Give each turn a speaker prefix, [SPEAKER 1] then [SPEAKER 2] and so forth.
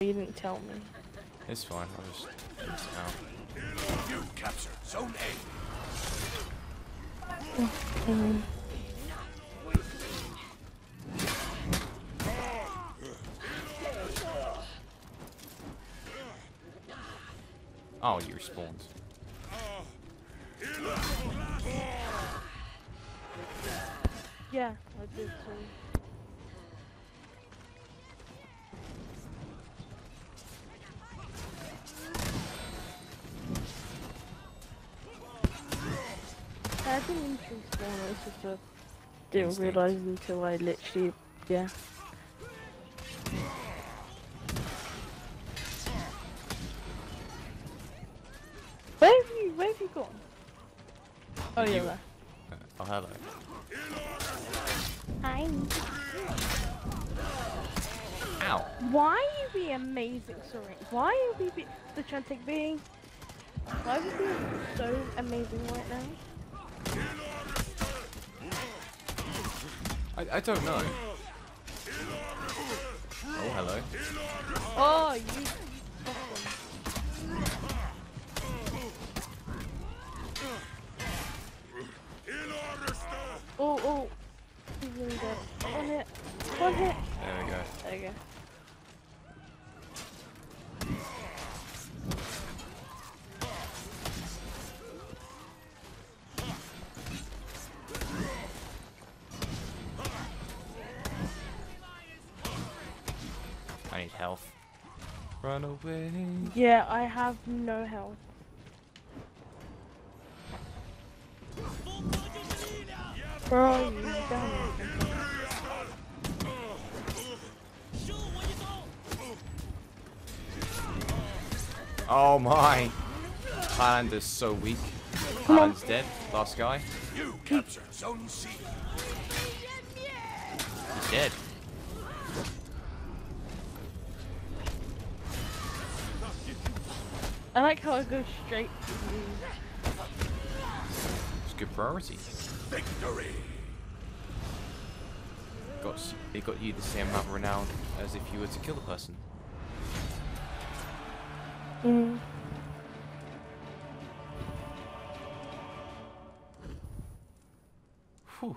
[SPEAKER 1] You didn't tell me.
[SPEAKER 2] It's fine. I'll just out.
[SPEAKER 3] You capture Zone A.
[SPEAKER 1] Mm.
[SPEAKER 2] Oh, you respawned.
[SPEAKER 1] Yeah, I did too. I didn't mean to spawn, it's just a didn't
[SPEAKER 2] Instinct.
[SPEAKER 1] realise until I literally, yeah. Where have you, where have you gone? Oh yeah,
[SPEAKER 2] You-
[SPEAKER 1] there.
[SPEAKER 2] Oh, hello.
[SPEAKER 1] Hi.
[SPEAKER 2] Ow.
[SPEAKER 1] Why are you being amazing, sorry? Why are we be the Chantic being? Why are we being so amazing right now?
[SPEAKER 2] I, I don't know. Oh, hello.
[SPEAKER 1] Oh, you. Oh, oh. He's really dead. One hit. One hit.
[SPEAKER 2] There we go.
[SPEAKER 1] There we go.
[SPEAKER 2] I need health. Run away.
[SPEAKER 1] Yeah, I have no health. Bro, you done
[SPEAKER 2] Oh my. Highlander's so weak.
[SPEAKER 1] Come on.
[SPEAKER 2] Highlander's dead. Last guy.
[SPEAKER 3] You capture Zone C.
[SPEAKER 2] He's dead.
[SPEAKER 1] I like how I go straight to you.
[SPEAKER 2] It's good priority.
[SPEAKER 3] Victory.
[SPEAKER 2] Got it got you the same amount of renown as if you were to kill the person.
[SPEAKER 1] Mm.
[SPEAKER 2] Whew.